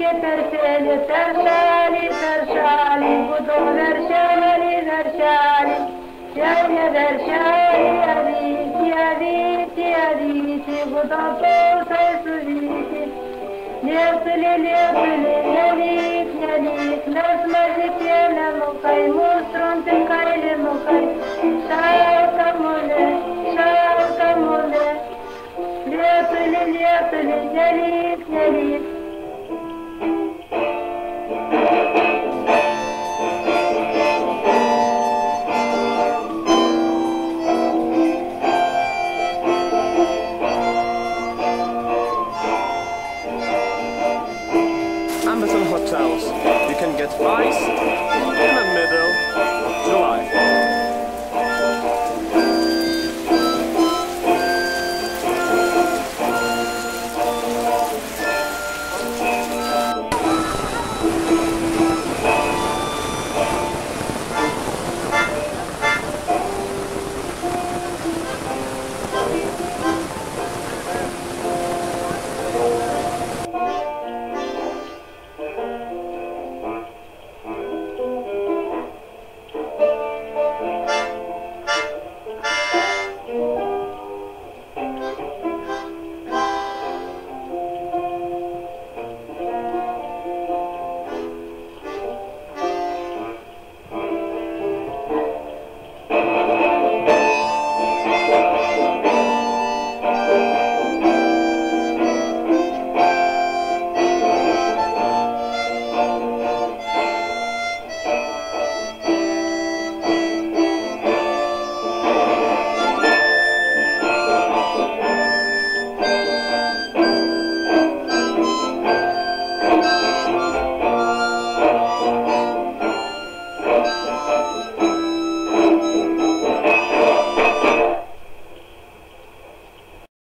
che per cieli e per cieli, per cieli, puto per cieli, per cieli, cieli e per cieli, aditi, aditi, aditi, puto puto e suditi, liepili, liepili, nelik, nelik, nas mazikėlė mokai, mustrunti kailį mokai, šalka mulė, šalka mulė, liepili, liepili, nelik, nelik, hotels. You can get rice in the middle of July.